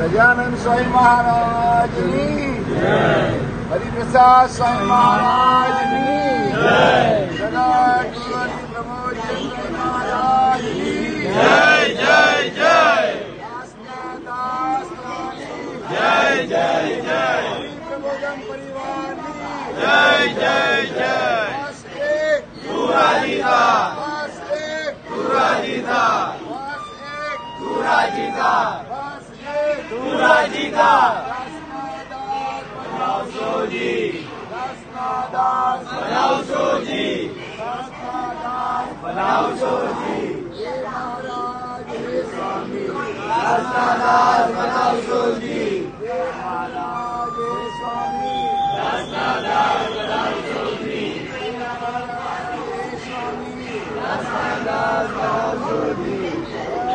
Gajanand Swami Maharaj Hari Prasad Swami Maharaj Pramod Jai. Jai Jai. Jai Jai Jai. Jai Dura Jita! Banao Soji! Banao Soji! Banao Soji! Dasnadas Banao Soji! Dasnadas Banao Soji! Dasnadas Banao Soji!